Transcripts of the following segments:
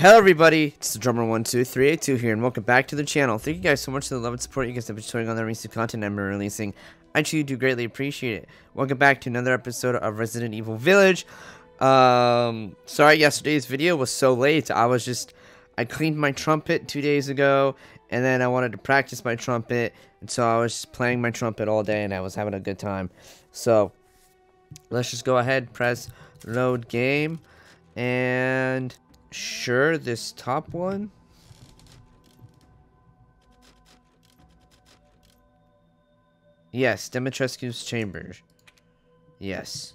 Hello everybody, it's the drummer12382 here and welcome back to the channel. Thank you guys so much for the love and support you guys have been showing on the recent content I'm releasing. I truly do greatly appreciate it. Welcome back to another episode of Resident Evil Village. Um, sorry yesterday's video was so late. I was just, I cleaned my trumpet two days ago and then I wanted to practice my trumpet and so I was playing my trumpet all day and I was having a good time. So, let's just go ahead, press load game and sure this top one? Yes Dimitrescu's chamber yes.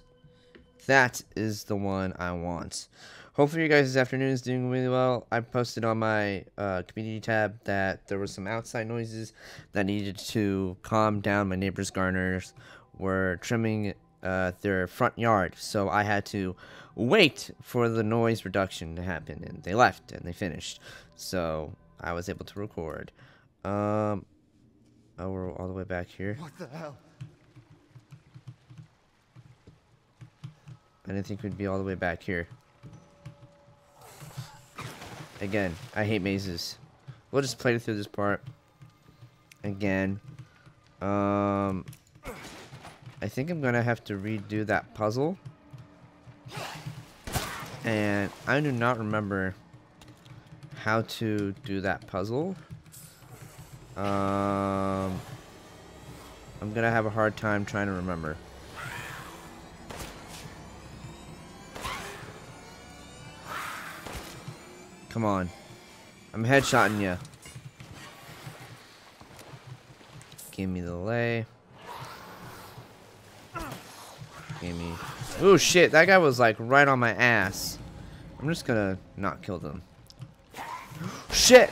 That is the one I want. Hopefully you guys this afternoon is doing really well. I posted on my uh, community tab that there were some outside noises that needed to calm down. My neighbors gardeners were trimming uh, their front yard so I had to wait for the noise reduction to happen and they left and they finished. So I was able to record. Um oh we're all the way back here. What the hell? I didn't think we'd be all the way back here. Again I hate mazes. We'll just play through this part again. Um I think I'm gonna have to redo that puzzle and I do not remember how to do that puzzle. Um, I'm gonna have a hard time trying to remember. Come on. I'm headshotting you. Give me the lay. Give me Oh shit, that guy was like right on my ass. I'm just gonna not kill them. Shit!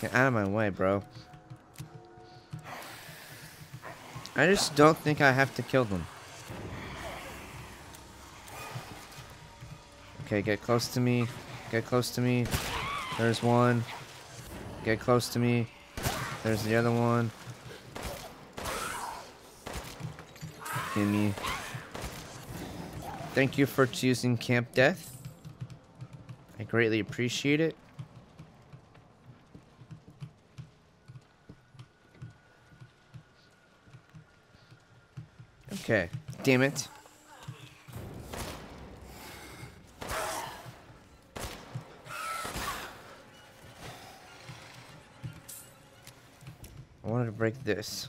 Get out of my way, bro. I just don't think I have to kill them. Okay, get close to me. Get close to me. There's one. Get close to me. There's the other one. Gimme. Thank you for choosing Camp Death. I greatly appreciate it. Okay. Damn it. I wanted to break this.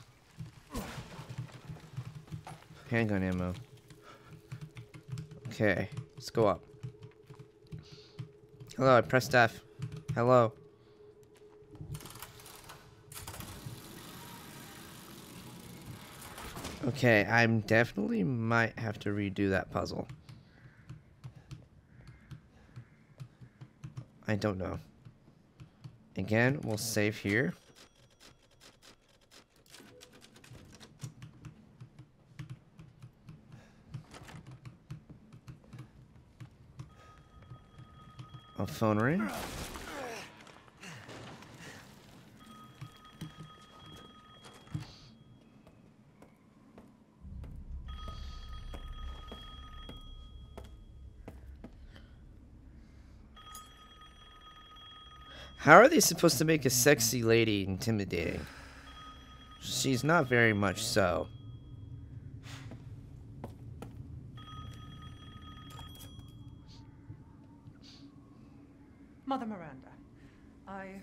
Handgun ammo. Okay, let's go up. Hello, I pressed F. Hello. Okay, I'm definitely might have to redo that puzzle. I don't know. Again, we'll save here. A phone ring. How are they supposed to make a sexy lady intimidating? She's not very much so. Mother Miranda, I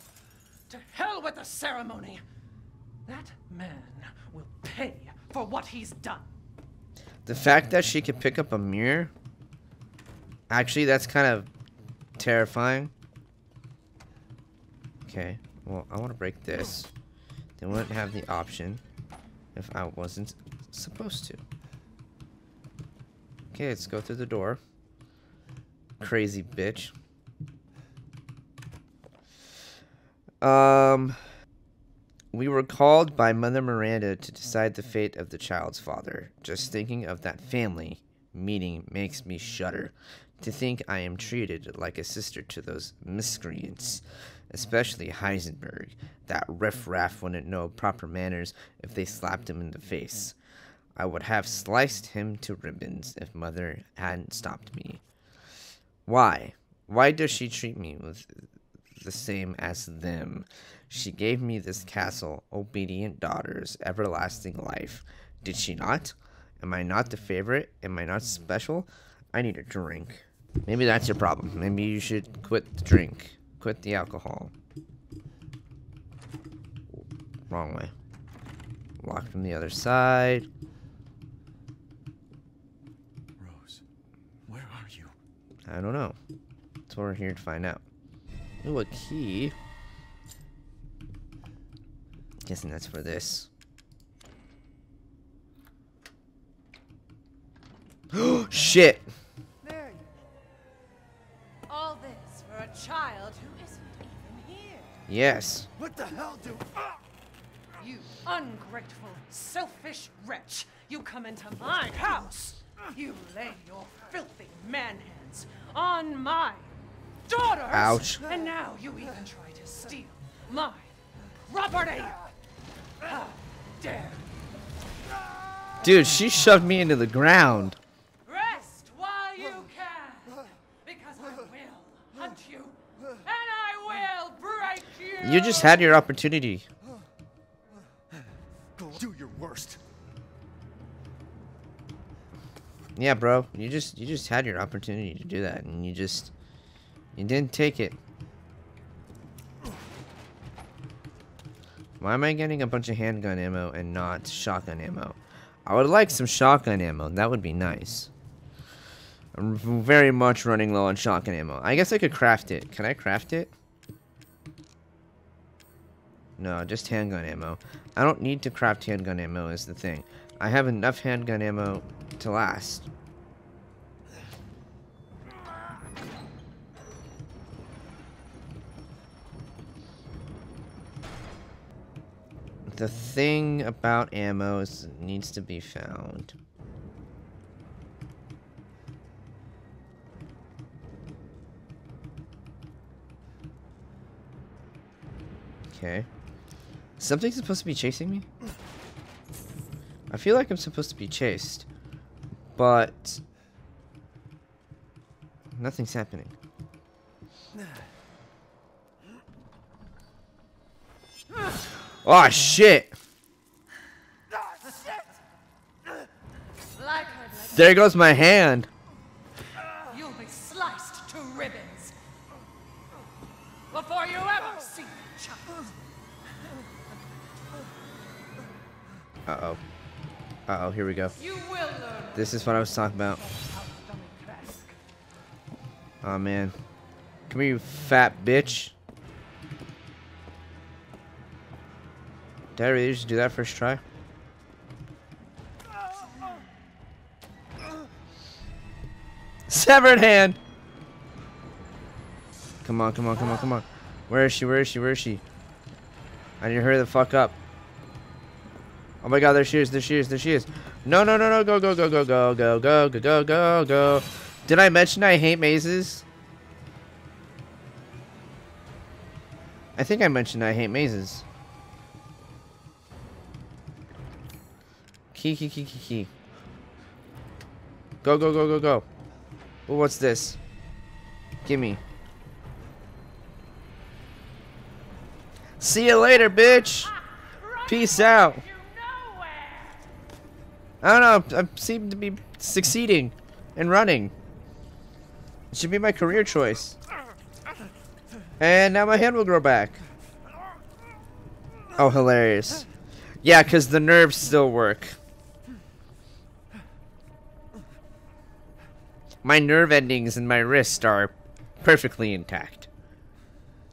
Hell with the ceremony! That man will pay for what he's done. The fact that she could pick up a mirror, actually, that's kind of terrifying. Okay, well, I want to break this. They wouldn't have the option. if I wasn't supposed to. Okay, let's go through the door. Crazy bitch. Um, we were called by Mother Miranda to decide the fate of the child's father. Just thinking of that family meeting makes me shudder. To think I am treated like a sister to those miscreants, especially Heisenberg. That riffraff wouldn't know proper manners if they slapped him in the face. I would have sliced him to ribbons if Mother hadn't stopped me. Why? Why does she treat me with the same as them? She gave me this castle, obedient daughters, everlasting life. Did she not? Am I not the favorite? Am I not special? I need a drink. Maybe that's your problem. Maybe you should quit the drink. Quit the alcohol. Wrong way. Lock from the other side. Rose, where are you? I don't know. That's what we're here to find out. Ooh, a key. Guessing that's for this. Shit! There you go. All this for a child who isn't even here. Yes. What the hell do? Ah! You ungrateful, selfish wretch! You come into my house! You lay your filthy man hands on my daughters! Ouch. And now you even try to steal my property! How dare Dude, she shoved me into the ground. Rest while you can! Because I will hunt you! And I will break you! You just had your opportunity. Do your worst. Yeah, bro. You just you just had your opportunity to do that and you just you didn't take it. Why am I getting a bunch of handgun ammo and not shotgun ammo? I would like some shotgun ammo. That would be nice. I'm very much running low on shotgun ammo. I guess I could craft it. Can I craft it? No, just handgun ammo. I don't need to craft handgun ammo is the thing. I have enough handgun ammo to last. The thing about ammo is needs to be found. Okay. Something's supposed to be chasing me? I feel like I'm supposed to be chased. But... Nothing's happening. Oh shit! There goes my hand. you'll be sliced to ribbons before you ever see the. Uh oh. Uh oh, here we go. You will learn This is what I was talking about. how stomach Kresk. Oh man. Come here, you fat bitch. Did I really just do that first try? Severed hand! Come on, come on, come on, come on. Where is she? Where is she? Where is she? I need to hurry the fuck up. Oh my god, there she is, there she is, there she is. No, no, no, no, go, go, go, go, go, go, go, go, go, go, go. Did I mention I hate mazes? I think I mentioned I hate mazes. Key, key, key. Go, go, go, go, go. Well, what's this? Gimme. See you later, bitch. Peace out. I don't know. I seem to be succeeding and running. It should be my career choice. And now my hand will grow back. Oh, hilarious. Yeah, because the nerves still work. My nerve endings and my wrist are perfectly intact.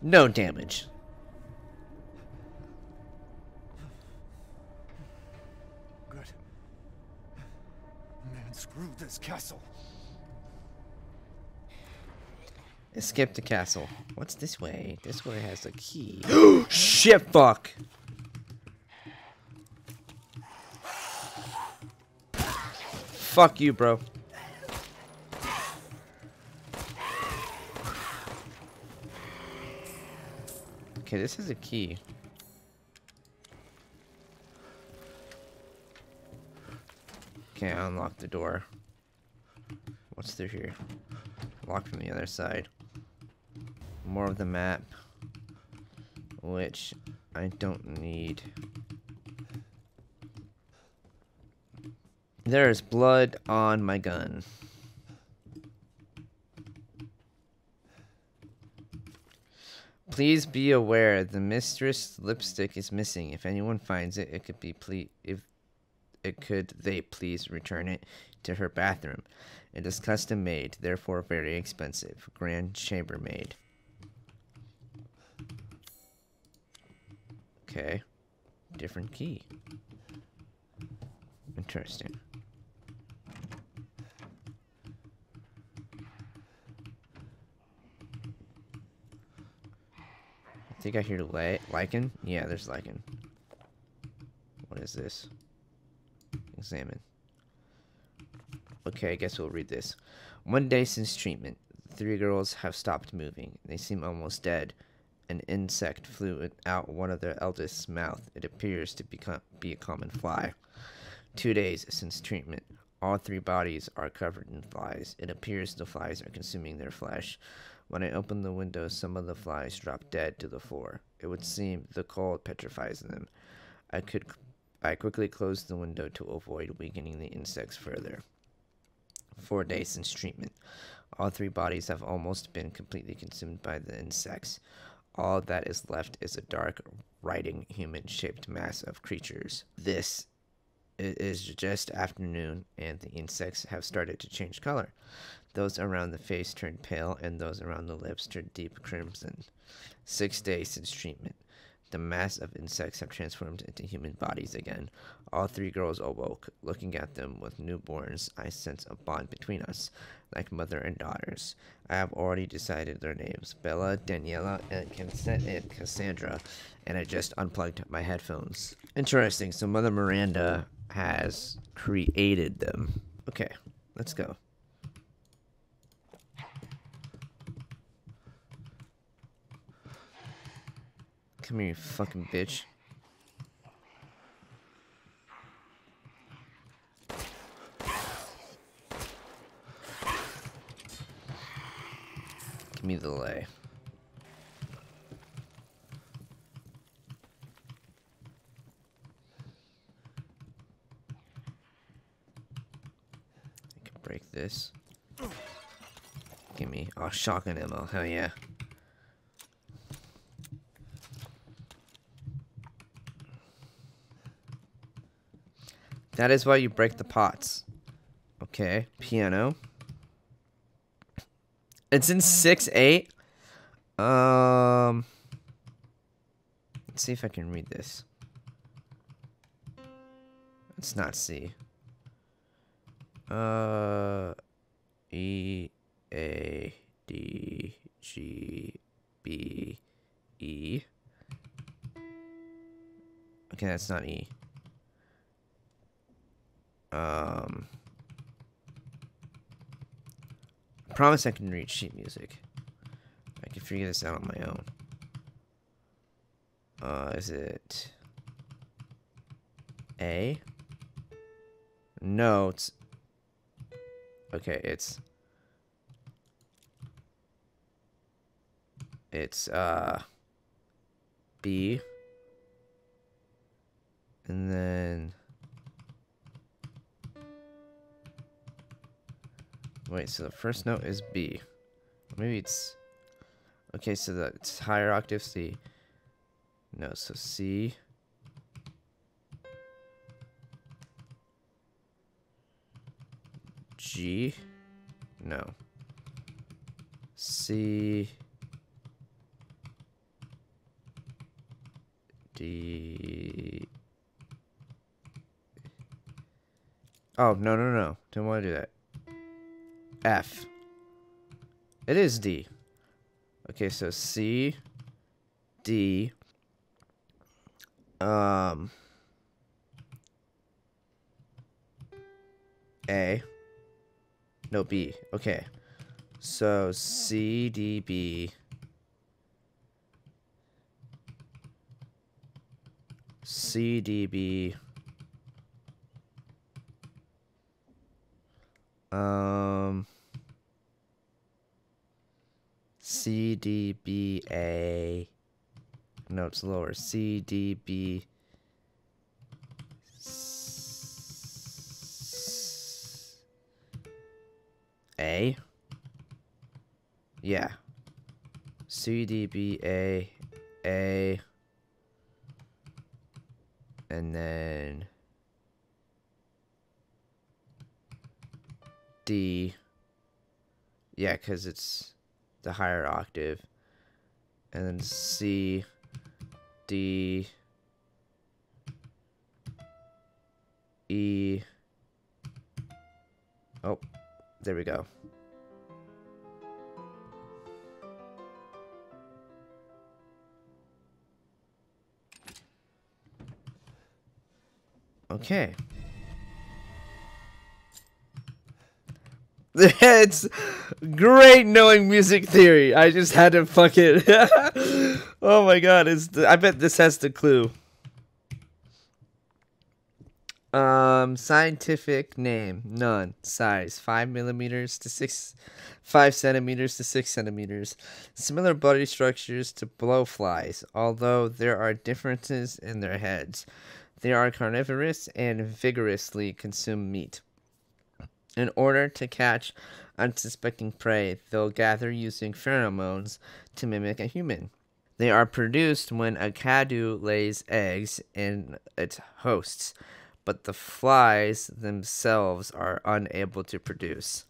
No damage. Good. Man, screw this castle. Escape the castle. What's this way? This way has a key. Shit, fuck! Fuck you, bro. Okay, this is a key. Okay, unlock the door. What's through here? Locked from the other side. More of the map. Which I don't need. There is blood on my gun. Please be aware the mistress lipstick is missing. If anyone finds it, it could be ple- if it could they please return it to her bathroom. It is custom made, therefore very expensive. Grand chambermaid. Okay. Different key. Interesting. I think I hear li lichen. Yeah, there's lichen. What is this? Examine. Okay, I guess we'll read this. One day since treatment, the three girls have stopped moving. They seem almost dead. An insect flew out one of their eldest's mouth. It appears to become, be a common fly. Two days since treatment, all three bodies are covered in flies. It appears the flies are consuming their flesh. When I opened the window, some of the flies dropped dead to the floor. It would seem the cold petrifies them. I could I quickly closed the window to avoid weakening the insects further. Four days since treatment. All three bodies have almost been completely consumed by the insects. All that is left is a dark, writing, human shaped mass of creatures. This is just afternoon, and the insects have started to change color. Those around the face turned pale, and those around the lips turned deep crimson. Six days since treatment. The mass of insects have transformed into human bodies again. All three girls awoke. Looking at them with newborns, I sense a bond between us, like mother and daughters. I have already decided their names Bella, Daniela, and, and Cassandra, and I just unplugged my headphones. Interesting, so Mother Miranda has created them. Okay, let's go. Come here, you fucking bitch. Give me the lay. I can break this. Give me. Oh, shotgun ammo. Hell yeah. That is why you break the pots. Okay, piano. It's in 6-8. Um, let's see if I can read this. It's not C. Uh, E, A, D, G, B, E. Okay, that's not E. Um, I promise I can read sheet music. I can figure this out on my own. Uh, is it A? No, it's okay. It's it's uh B, and then. Wait, so the first note is B. Maybe it's... Okay, so that's higher octave C. No, so C. G. No. C. D. Oh, no, no, no. Didn't want to do that. F. It is D. Okay, so C, D, um, A, no, B. Okay. So C, D, B, C, D, B, um, C, D, B, A, no, it's lower, C, D, B, A, yeah, C, D, B, A, A, and then D. Yeah, because it's the higher octave. And then C, D, E. Oh, there we go. Okay. it's great knowing music theory. I just had to fuck it. oh my god, it's I bet this has the clue. Um, scientific name none. Size five millimeters to six, five centimeters to six centimeters. Similar body structures to blowflies, although there are differences in their heads. They are carnivorous and vigorously consume meat. In order to catch unsuspecting prey, they'll gather using pheromones to mimic a human. They are produced when a Cadou lays eggs in its hosts, but the flies themselves are unable to produce.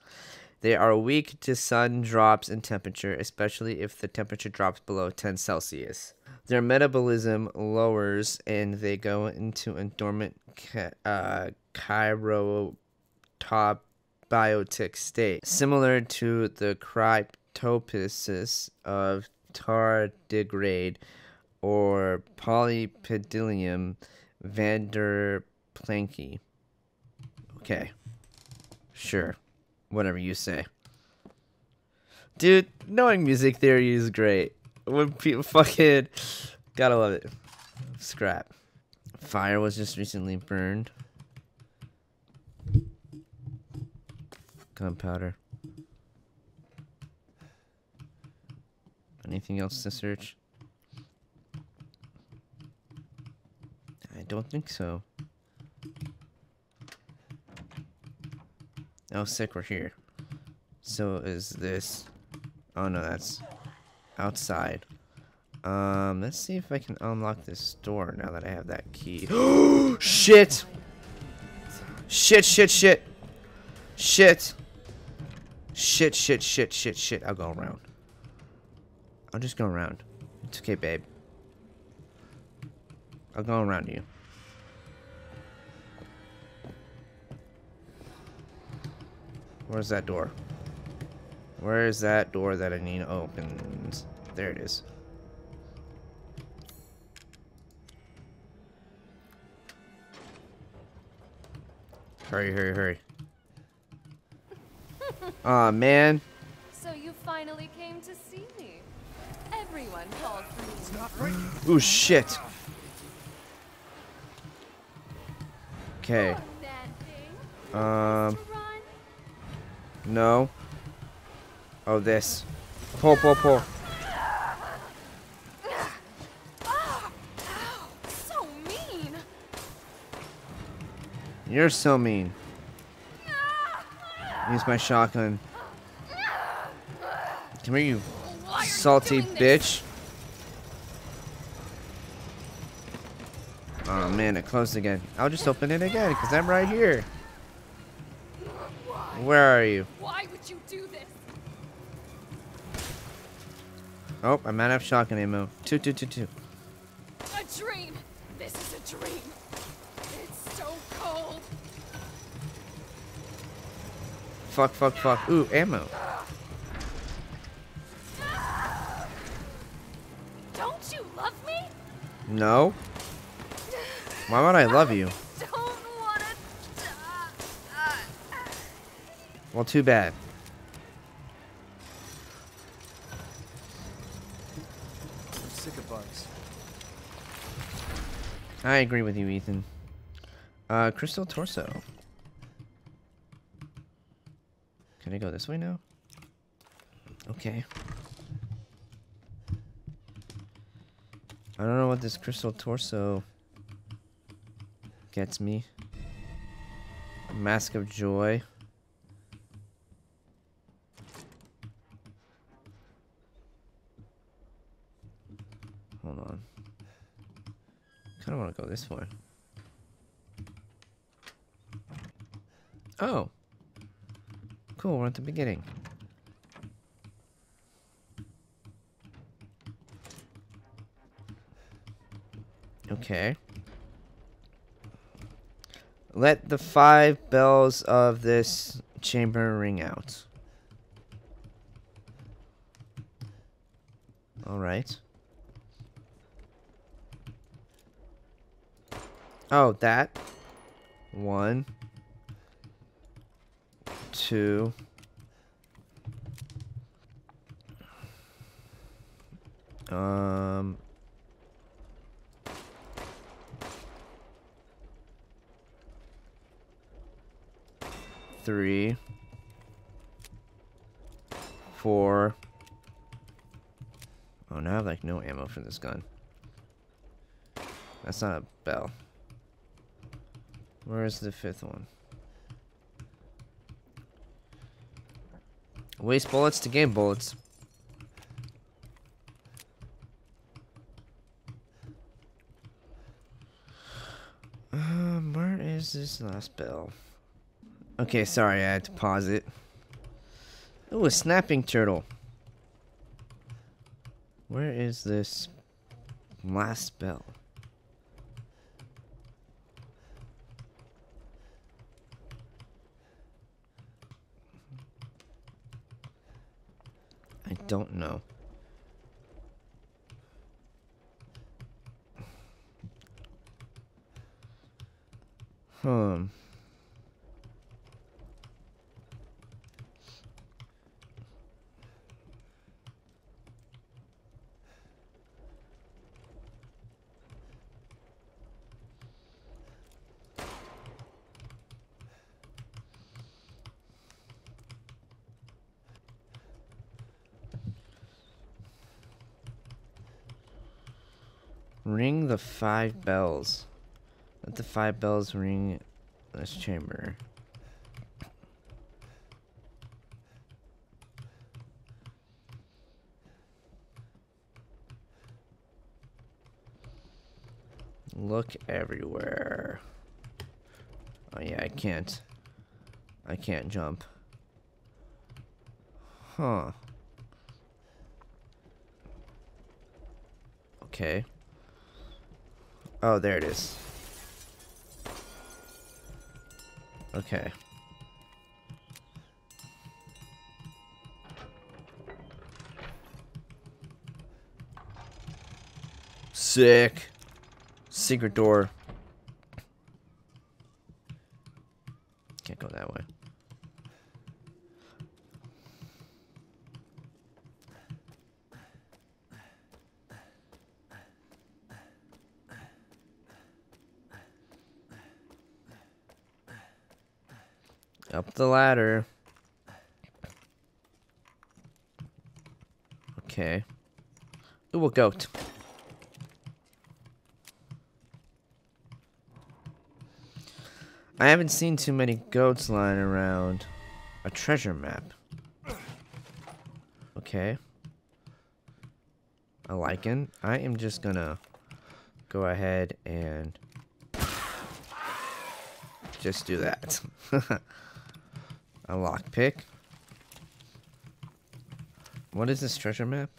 They are weak to sun drops in temperature, especially if the temperature drops below 10 Celsius. Their metabolism lowers and they go into a dormant ca- uh, chirotobiotic state, similar to the cryptopsis of tardigrade or Polypedillium vanderplanki. Okay. Sure. Whatever you say. Dude, knowing music theory is great. When people fucking gotta love it. Scrap. Fire was just recently burned. Gunpowder. Anything else to search? I don't think so. Oh, sick, we're here. So is this... Oh, no, that's outside. Um, let's see if I can unlock this door now that I have that key. shit! Shit, shit, shit! Shit! Shit, shit, shit, shit, shit. I'll go around. I'll just go around. It's okay, babe. I'll go around you. Where's that door? Where is that door that I need to open? There it is. Hurry, hurry, hurry. Aw, man. So you finally came to see me. Everyone called for me. Ooh, shit. Okay. Fuck that thing. Um, no. Oh, this. Pull, pull, pull. You're so mean. Use my shotgun. Come here, you salty bitch. Oh man, it closed again. I'll just open it again because I'm right here. Where are you? Why would you do this? Oh, I'm out of shotgun ammo. Two, two, two, two. Fuck, fuck, fuck. Ooh, ammo. Don't you love me? No. Why would I love you? Don't wanna die. Well, too bad. I'm sick of bugs. I agree with you, Ethan. Uh, Crystal Torso. I go this way now? Okay. I don't know what this Crystal Torso gets me. Mask of Joy. Hold on. Kind of want to go this way. Oh. We're at the beginning. Okay. Let the five bells of this chamber ring out. Alright. Oh, that. One. Two. Um. Three. Four. Oh, now I have like no ammo for this gun. That's not a bell. Where is the fifth one? Waste bullets to gain bullets. Um, where is this last bell? Okay, sorry, I had to pause it. Oh, a snapping turtle. Where is this last bell? Don't know. Hmm. Ring the five bells. Let the five bells ring this chamber. Look everywhere. Oh yeah, I can't. I can't jump. Huh. Okay. Oh, there it is. Okay. Sick. Secret door. Can't go that way. Up the ladder. Okay. Ooh, a goat. I haven't seen too many goats lying around. A treasure map. Okay. A lichen. I am just gonna go ahead and just do that. A lockpick. What is this treasure map?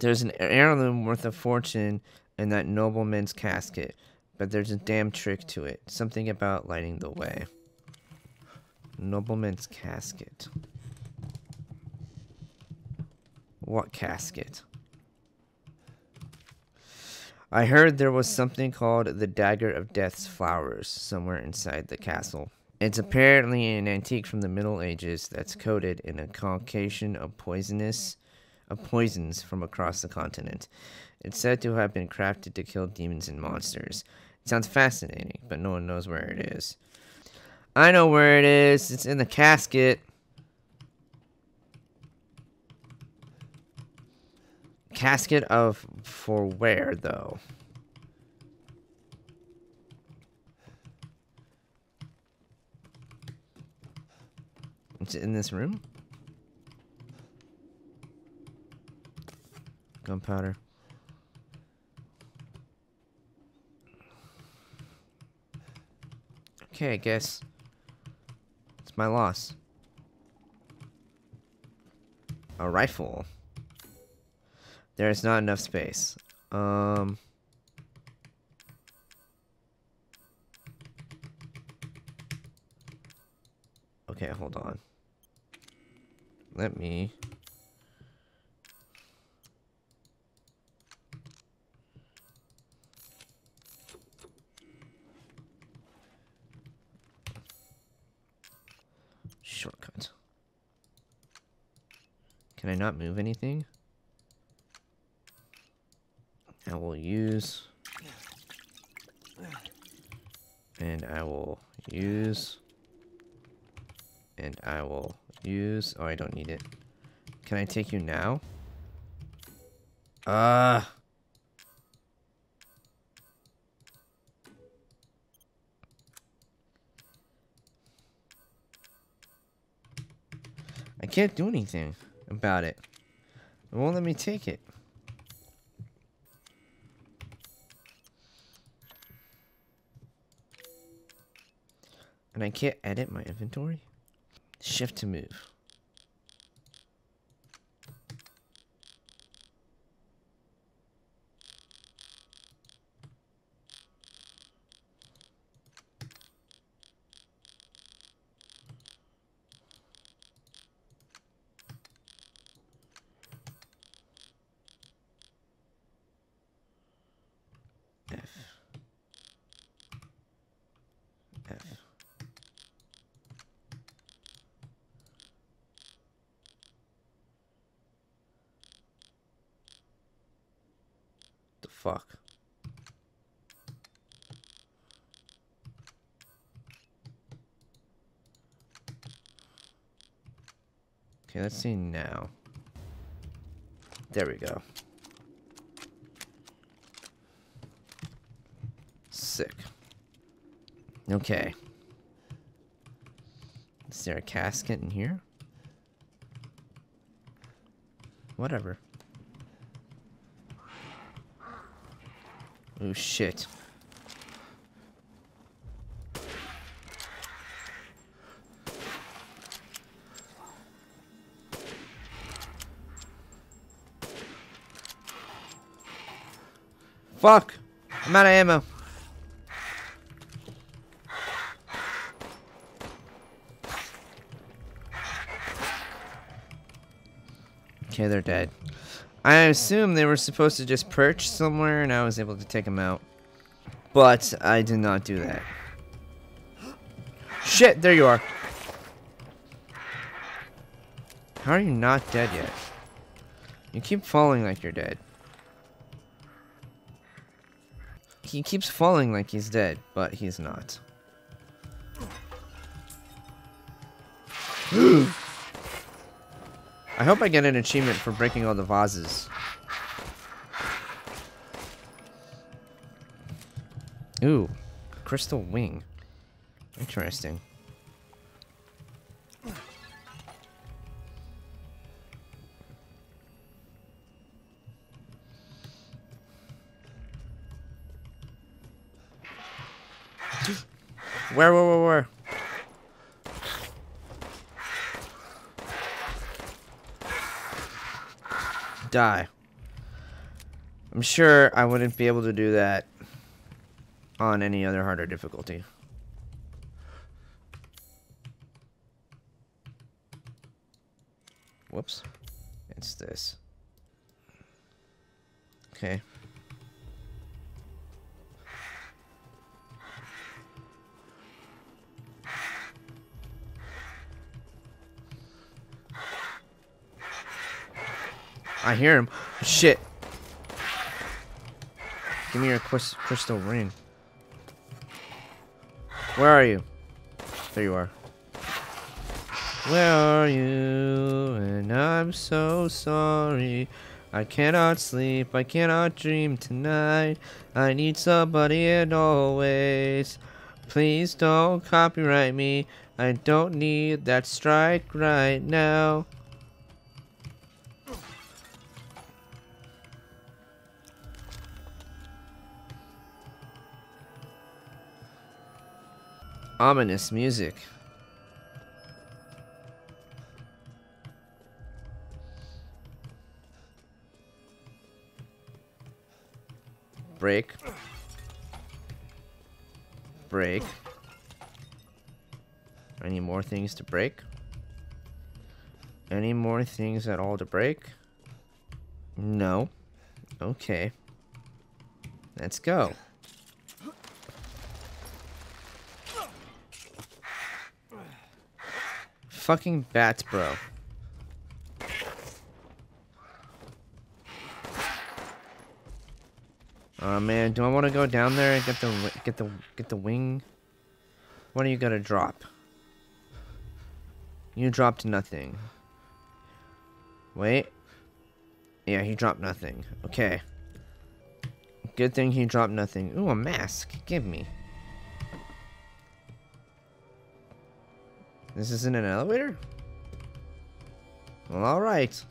There's an heirloom worth a fortune in that nobleman's casket, but there's a damn trick to it. Something about lighting the way. Nobleman's casket. What casket? I heard there was something called the Dagger of Death's Flowers somewhere inside the castle. It's apparently an antique from the Middle Ages that's coated in a concoction of poisonous of poisons from across the continent. It's said to have been crafted to kill demons and monsters. It sounds fascinating, but no one knows where it is. I know where it is. It's in the casket. Casket of for where though? It's in this room? Gunpowder. Okay, I guess it's my loss. A rifle. There's not enough space. Um. Okay, hold on. Let me. Shortcut. Can I not move anything? I will use and I will use and I will use. Oh I don't need it. Can I take you now? Uh I can't do anything about it. It won't let me take it I can't edit my inventory? Shift to move. F. F. The fuck? Okay, let's see now. There we go. Sick. Okay. Is there a casket in here? Whatever. Oh shit. Fuck! I'm out of ammo. Okay, they're dead. I assume they were supposed to just perch somewhere and I was able to take them out. But I did not do that. Shit, there you are. How are you not dead yet? You keep falling like you're dead. He keeps falling like he's dead, but he's not. I hope I get an achievement for breaking all the vases. Ooh, crystal wing. Interesting. Where, where, where, where? Die. I'm sure I wouldn't be able to do that on any other harder difficulty. Whoops. It's this. Okay. I hear him. Shit. Give me your crystal ring. Where are you? There you are. Where are you? And I'm so sorry. I cannot sleep. I cannot dream tonight. I need somebody and always. Please don't copyright me. I don't need that strike right now. Ominous music. Break. Break. Any more things to break? Any more things at all to break? No. Okay. Let's go. Fucking bats, bro. Oh man, do I want to go down there and get the get the get the wing? What are you gonna drop? You dropped nothing. Wait. Yeah, he dropped nothing. Okay. Good thing he dropped nothing. Ooh, a mask. Give me. This isn't an elevator? Well, alright.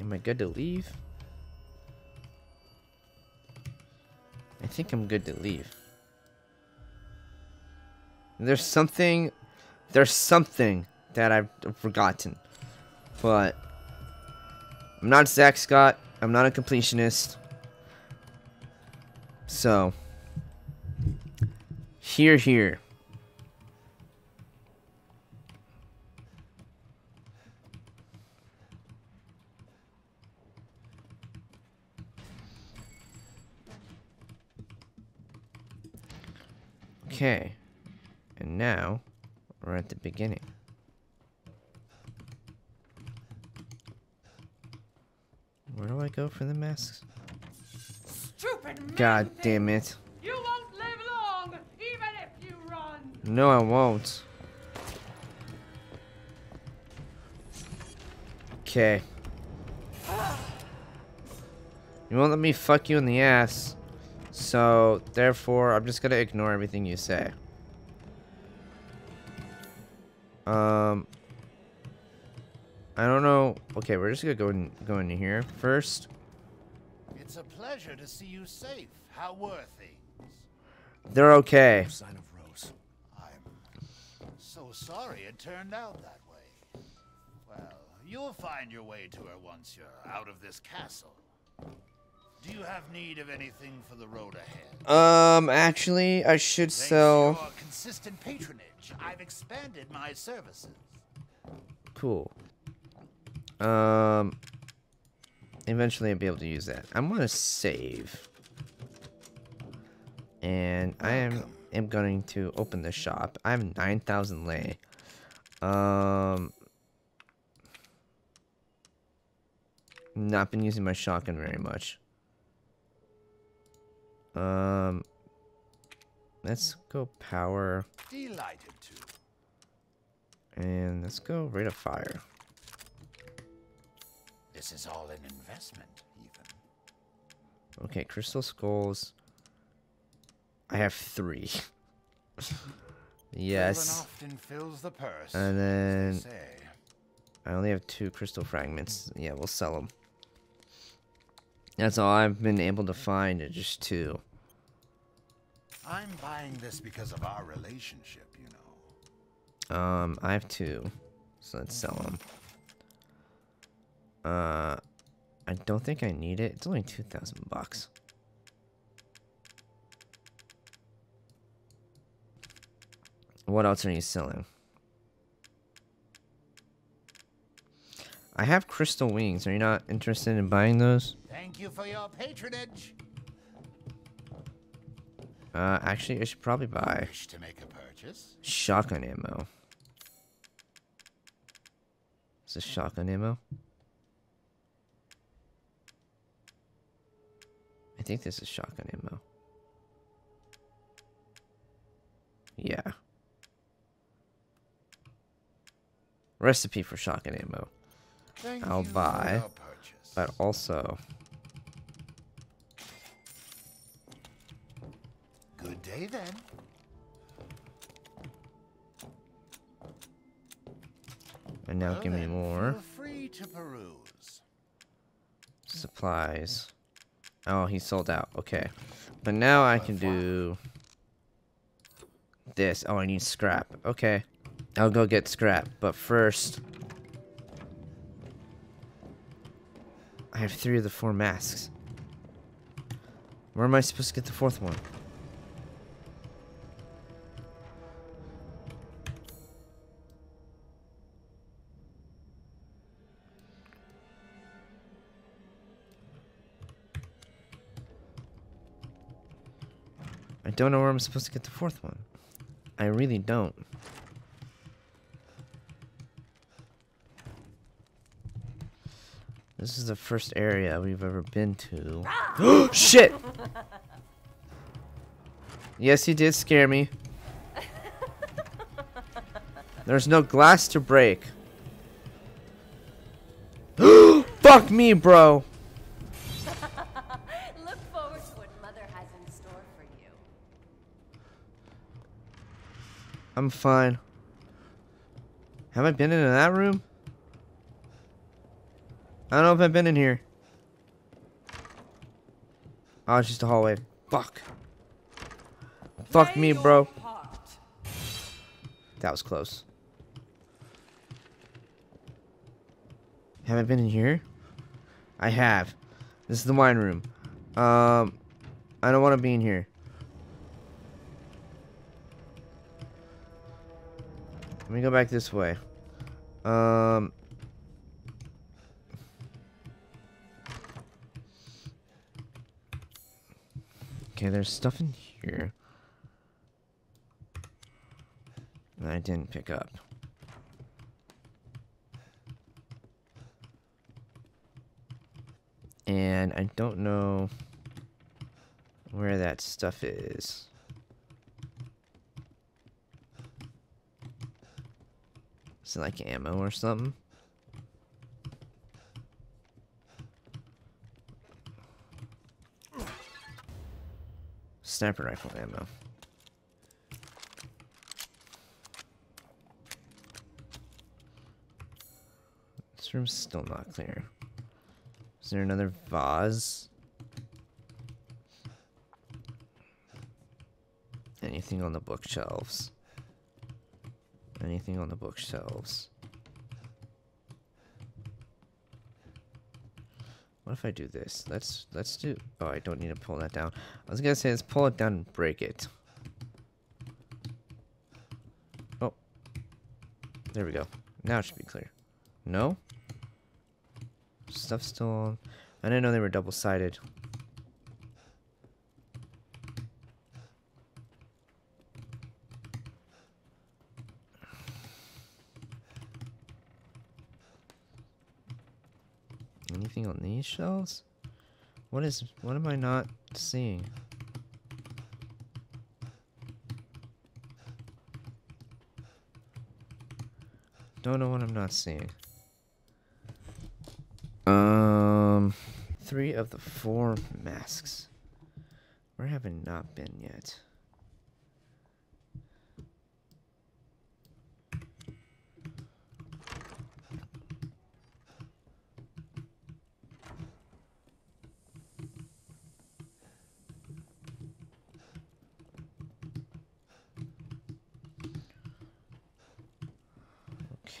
Am I good to leave? I think I'm good to leave. There's something there's something that I've forgotten. But I'm not Zack Scott. I'm not a completionist. So here here. Okay. And now we're at the beginning. Where do I go for the masks? Stupid God damn it. You won't live long, even if you run. No, I won't. Okay. You won't let me fuck you in the ass. So, therefore, I'm just gonna ignore everything you say. Um, I don't know. Okay, we're just gonna go in, go into here first. It's a pleasure to see you safe. How were things? They're okay. No sign of Rose. I'm so sorry it turned out that way. Well, you'll find your way to her once you're out of this castle. Do you have need of anything for the road ahead? Um, actually, I should Thanks sell. to your consistent patronage, I've expanded my services. Cool. Um, eventually I'll be able to use that. I'm gonna save, and I am am going to open the shop. I have nine thousand lei. Um, not been using my shotgun very much. Um, let's go power, Delighted to. and let's go rate of fire. This is all an investment, even. Okay, crystal skulls. I have three. yes. often fills the purse. And then as they say. I only have two crystal fragments. Yeah, we'll sell them. That's all I've been able to find, is just two. I'm buying this because of our relationship, you know. Um, I have two, so let's sell them. Uh, I don't think I need it. It's only two thousand bucks. What else are you selling? I have crystal wings. Are you not interested in buying those? Thank you for your patronage. Uh, actually, I should probably buy to make a purchase? shotgun ammo. Is this shotgun ammo? I think this is shotgun ammo. Yeah. Recipe for shotgun ammo. Thank I'll buy. But also, day then. and now Well give me more Feel free to peruse. supplies. Oh, he sold out. Okay. But now I can do this. Oh, I need scrap. Okay. I'll go get scrap. But first, I have three of the four masks. Where am I supposed to get the fourth one? I don't know where I'm supposed to get the fourth one. I really don't. This is the first area we've ever been to. Shit! Yes, he did scare me. There's no glass to break. Fuck me, bro! I'm fine. Have I been into that room? I don't know if I've been in here. Oh, it's just a hallway. Fuck. Fuck me, bro. That was close. Have I been in here? I have. This is the wine room. Um, I don't want to be in here. Let me go back this way. Um. Okay, there's stuff in here that I didn't pick up. And I don't know where that stuff is. Is it like ammo or something? Sniper rifle ammo. This room's still not clear. Is there another vase? Anything on the bookshelves? Anything on the bookshelves? What if I do this? Let's let's do. Oh, I don't need to pull that down. I was gonna say let's pull it down and break it. Oh, there we go. Now it should be clear. No. Stuff still on. I didn't know they were double sided. Anything shelves? What is what am I not seeing? Don't know what I'm not seeing. Um three of the four masks. Where have I not been yet?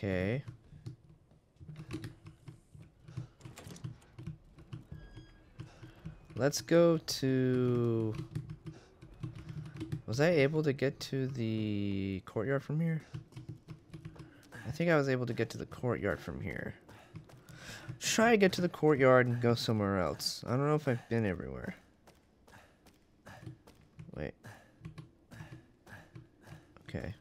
Okay. Let's go to... Was I able to get to the courtyard from here? I think I was able to get to the courtyard from here. Try to get to the courtyard and go somewhere else. I don't know if I've been everywhere. Wait. Okay.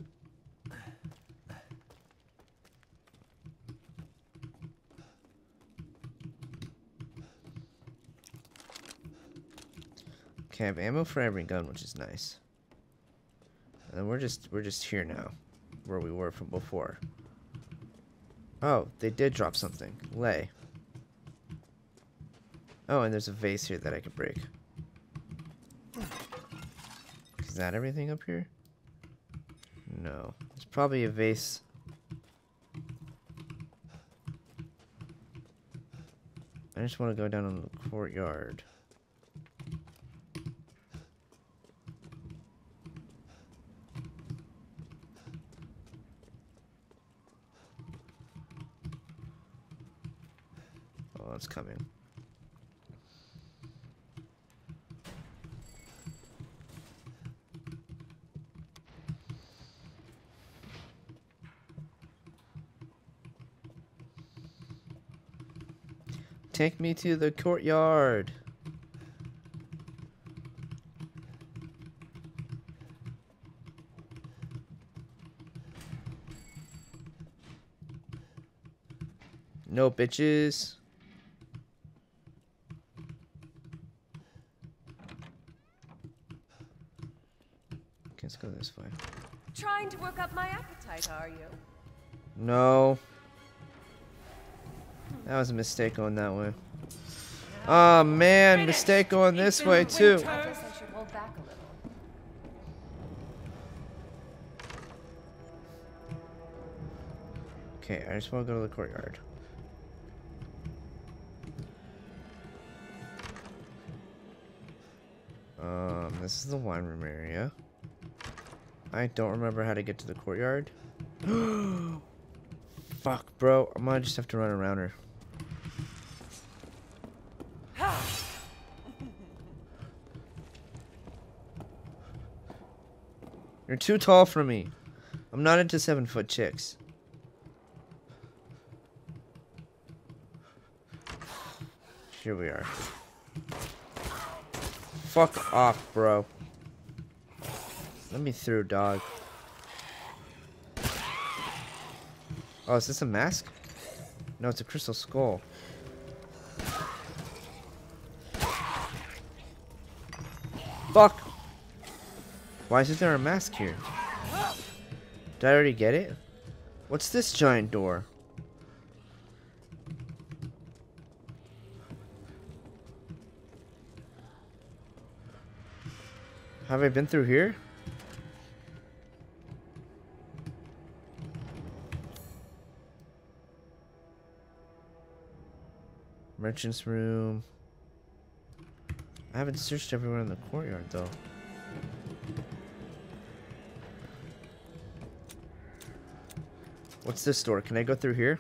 Okay, I have ammo for every gun, which is nice. And we're just we're just here now, where we were from before. Oh, they did drop something. Lay. Oh, and there's a vase here that I could break. Is that everything up here? No. There's probably a vase. I just want to go down in the courtyard. Oh, it's coming. Take me to the courtyard. No bitches. Okay, let's go this way. Trying to work up my appetite, are you? No. That was a mistake going that way. Oh man, mistake going this way too. Okay, I just want to go to the courtyard. Um, this is the wine room area. I don't remember how to get to the courtyard. Fuck, bro. I might just have to run around her. You're too tall for me. I'm not into seven foot chicks. Here we are. Fuck off, bro. Let me through, dog. Oh, is this a mask? No, it's a crystal skull. Fuck! Why isn't there a mask here? Did I already get it? What's this giant door? Have I been through here? Merchant's room. I haven't searched everywhere in the courtyard though. What's this door? Can I go through here?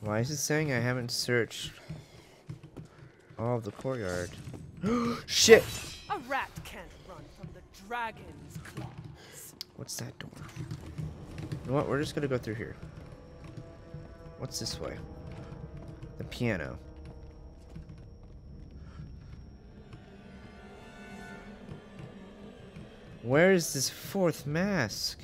Why is it saying I haven't searched all of the courtyard? Shit! Dragon's claws. What's that door? You know what? We're just gonna go through here. What's this way? The piano. Where is this fourth mask?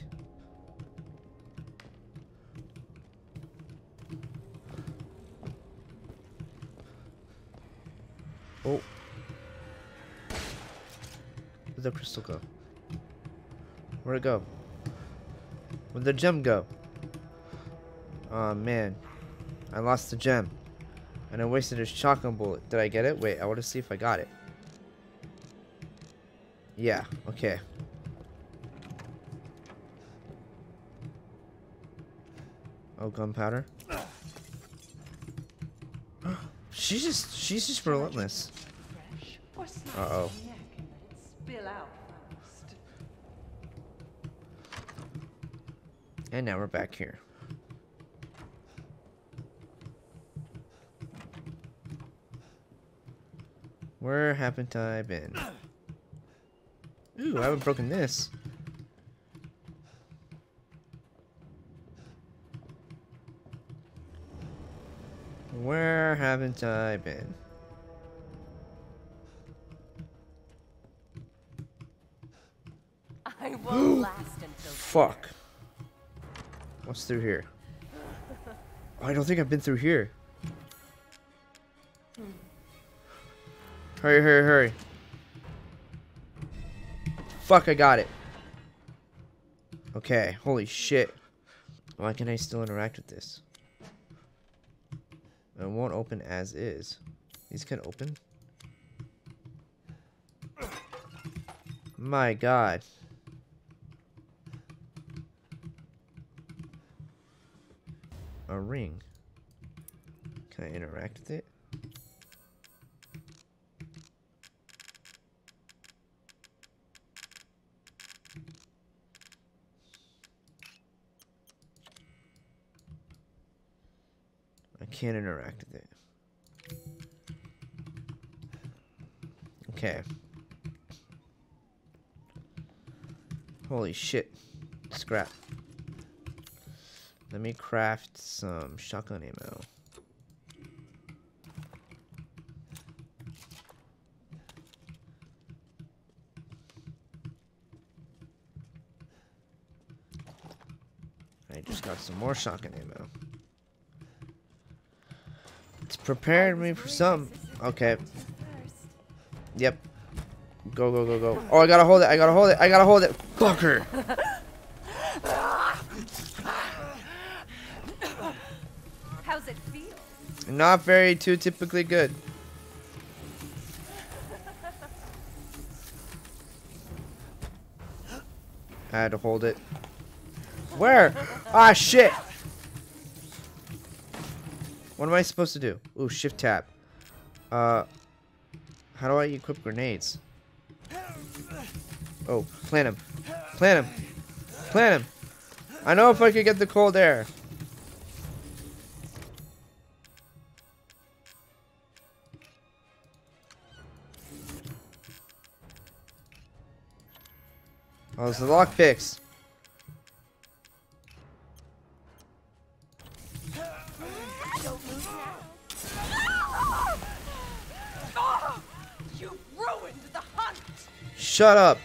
Where'd the crystal go? Where'd it go? Where'd the gem go? Oh man. I lost the gem. And I wasted a shotgun bullet. Did I get it? Wait, I want to see if I got it. Yeah, okay. Oh, gunpowder. she's just she's just relentless. Uh-oh. its neck and let it spill out first. And now we're back here. Where haven't I been? Ooh, I haven't broken this. Where haven't I been? I won't last until Fuck. What's through here? Oh, I don't think I've been through here. Hurry, hurry, hurry. Fuck, I got it. Okay, holy shit. Why can I still interact with this? It won't open as is. These can open? My god. A ring. Can I interact with it? I can't interact with it. Okay. Holy shit. Scrap. Let me craft some shotgun ammo. I just got some more shotgun ammo. It's prepared me for some. Okay. Yep. Go, go, go, go. Oh, I gotta hold it. I gotta hold it. I gotta hold it. Fucker. How's it feel? Not very too typically good. I had to hold it. Where? Ah, shit! What am I supposed to do? Ooh, shift tab. Uh, how do I equip grenades? Oh, plant him. Plant him. Plant him. I know if I could get the cold air. Oh, it's the lockpicks. You ruined the hunt! Shut up.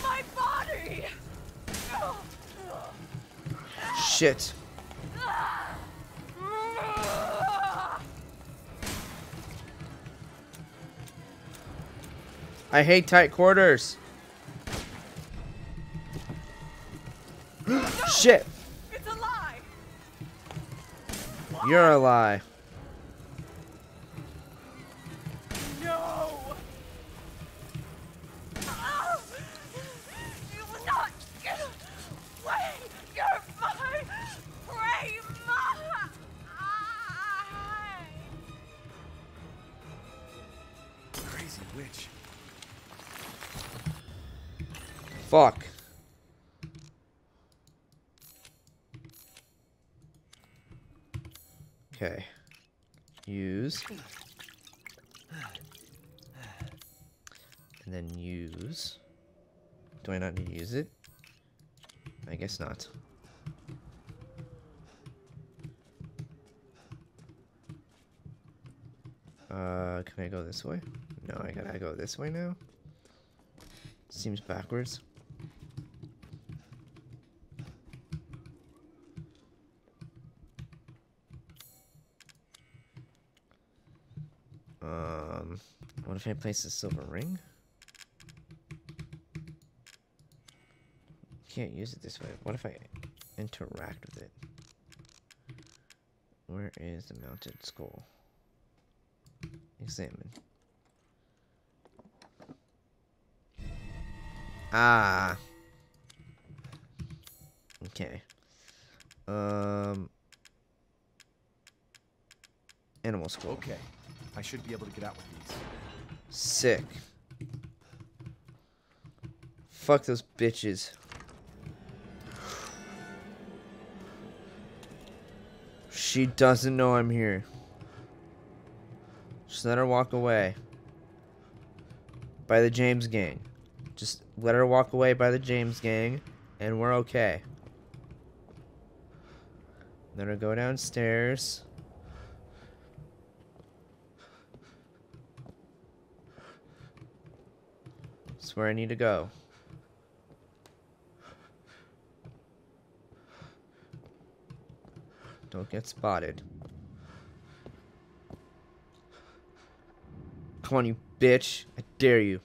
My body! Shit. I hate tight quarters. Shit. It's a lie! You're a lie. This way now? Seems backwards. Um, what if I place a silver ring? Can't use it this way. What if I interact with it? Where is the mounted skull? Examine. Ah. Okay. Um. Animal school. Okay. I should be able to get out with these. Sick. Fuck those bitches. She doesn't know I'm here. Just let her walk away. By the James gang. Just let her walk away by the James gang, and we're okay. Let her go downstairs. That's where I need to go. Don't get spotted. Come on, you bitch. I dare you.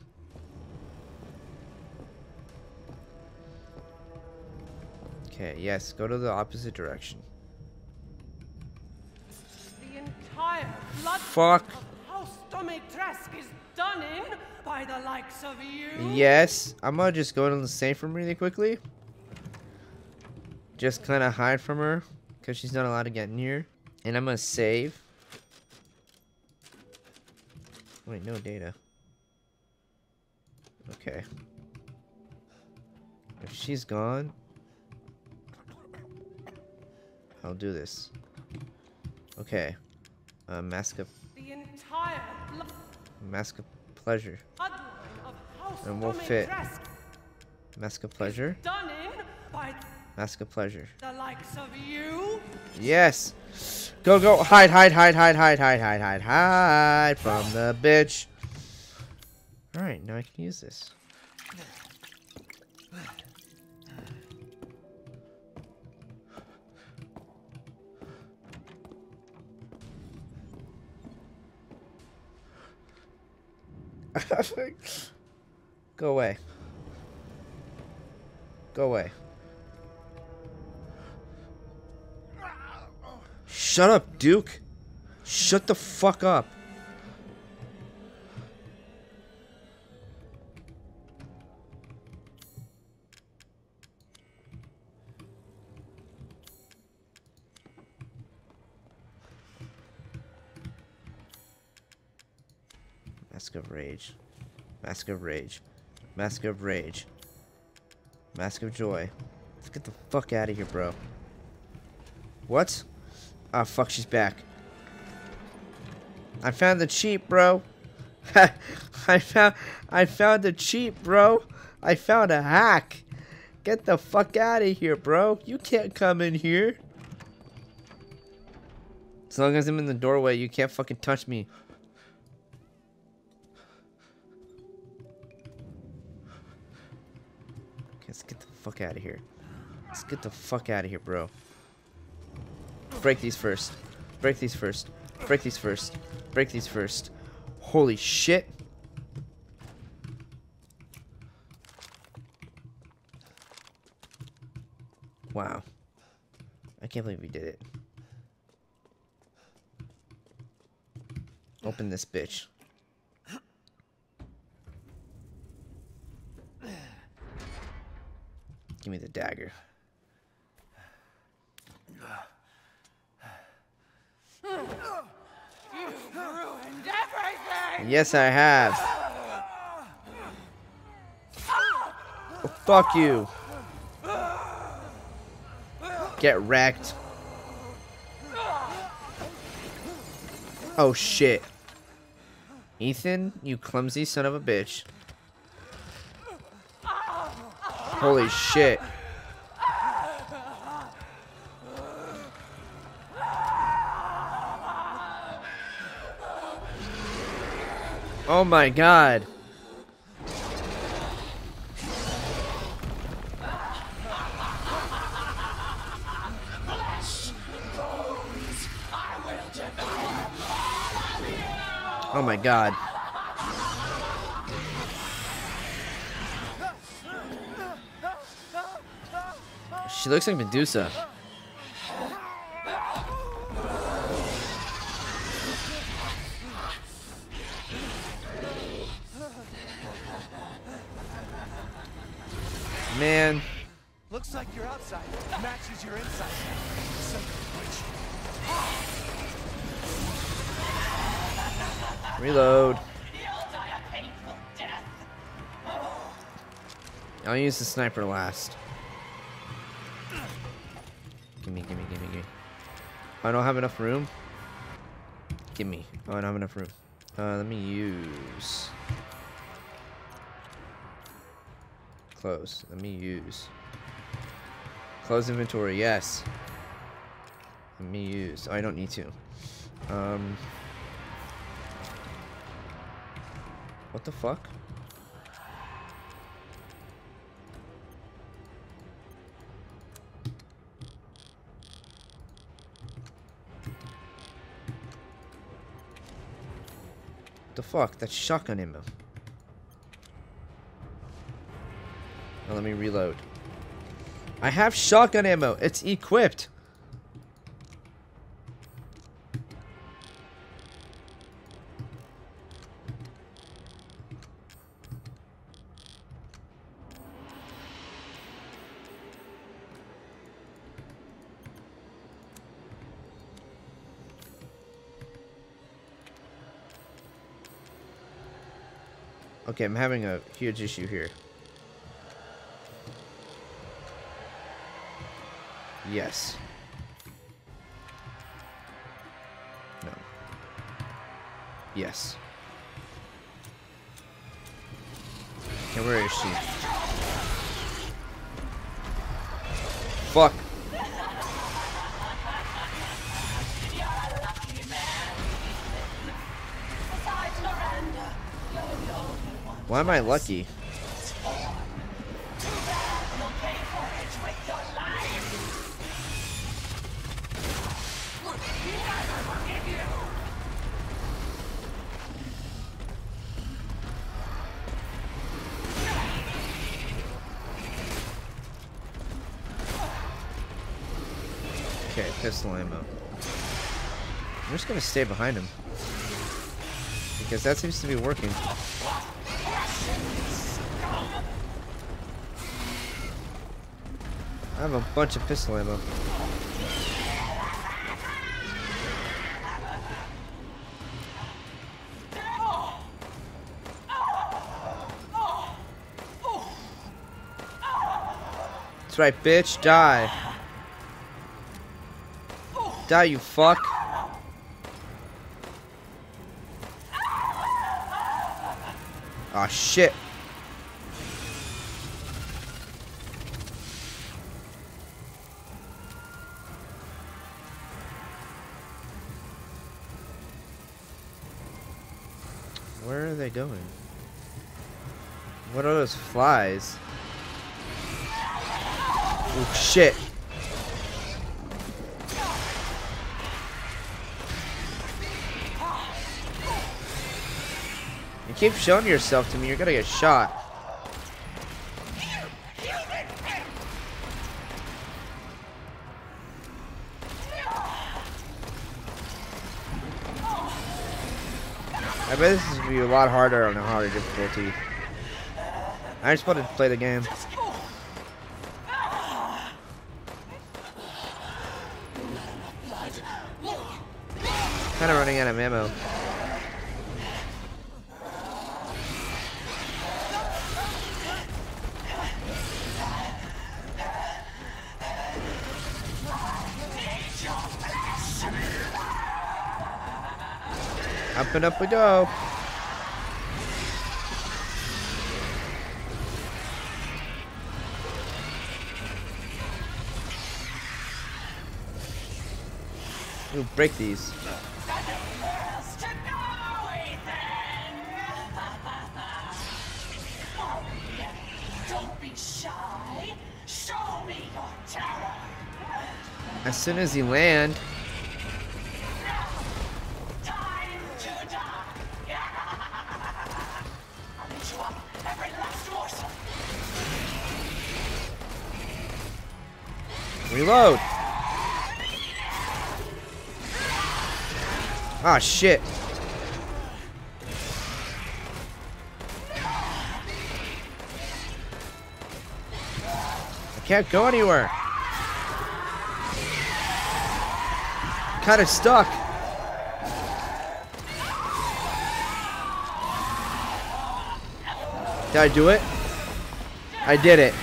Okay, yes, go to the opposite direction. The entire blood Fuck. House Dimitrescu is done in by the likes of you. Yes, I'm gonna just go to the safe room really quickly. Just kind of hide from her, because she's not allowed to get near. And I'm gonna save. Wait, no data. Okay. If she's gone, I'll do this. Okay. Uh, mask of The entire mask of pleasure. And we'll fit. Mask of pleasure. done in by Mask of pleasure. the likes of you. Yes. Go, go. Hide, hide, hide, hide, hide, hide, hide, hide, hide from the bitch. Alright, now I can use this. Go away. Go away. Shut up, Duke. Shut the fuck up. Rage. Mask of Rage. Mask of Rage. Mask of Joy. Let's get the fuck out of here, bro. What? Ah, fuck, she's back. I found the cheat, bro. I found I found the cheat, bro. I found a hack. Get the fuck out of here, bro. You can't come in here. As long as I'm in the doorway, you can't fucking touch me. Fuck out of here. Let's get the fuck out of here, bro. Break these first. Break these first. Break these first. Break these first. Holy shit. Wow. I can't believe we did it. Open this bitch. Give me the dagger. Yes, I have. Oh, fuck you. Get wrecked. Oh, shit. Ethan, you clumsy son of a bitch. Holy shit. Oh my god. Oh my god. She looks like Medusa. Man. Looks like your outside matches your inside. Son of a bitch. Reload. I'll use the sniper last. I don't have enough room. Gimme. Oh, I don't have enough room. Uh, let me use. Close. Let me use. Close inventory, yes. Let me use. Oh, I don't need to. Um. What the fuck? Fuck? That's shotgun ammo. Now let me reload. I have shotgun ammo. It's equipped. Okay, I'm having a huge issue here. Yes. No. Yes. Okay, where is she? Fuck. Why am I lucky? Okay, pistol ammo. I'm just gonna stay behind him. Because that seems to be working. Have a bunch of pistol ammo. That's right, bitch. Die. Die, you fuck. Oh, shit. Where are they going? What are those flies? Oh shit. You keep showing yourself to me, you're gonna get shot. I bet this be a lot harder on a harder difficulty. I just wanted to play the game. Kind of running out of ammo. Up and up we go. Break these. As soon as you land, Reload. Ah, shit. I can't go anywhere. Kind of stuck. Did I do it? I did it.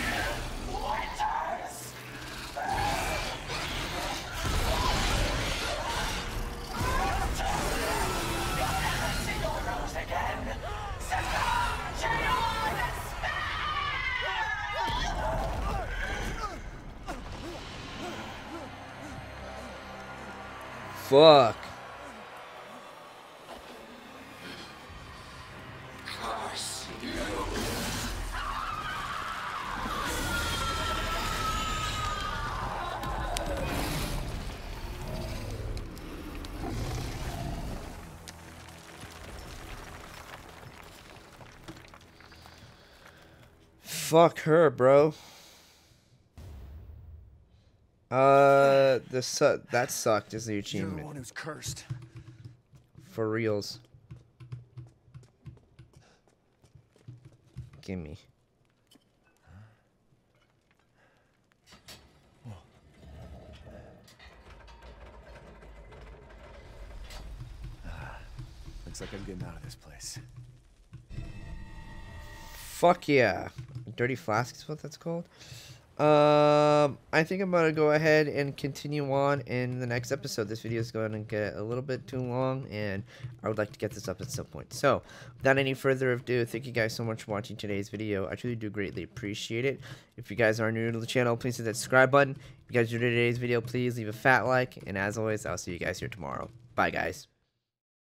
Fuck her, bro. Uh, the su- that sucked is the You're the one who's cursed. for reals. Gimme. Looks like I'm getting out of this place. Fuck yeah. Dirty Flask is what that's called. Um, I think I'm gonna go ahead and continue on in the next episode. This video is going to get a little bit too long, and I would like to get this up at some point. So, without any further ado, thank you guys so much for watching today's video. I truly do greatly appreciate it. If you guys are new to the channel, please hit that subscribe button. If you guys enjoyed today's video, please leave a fat like, and as always, I'll see you guys here tomorrow. Bye, guys.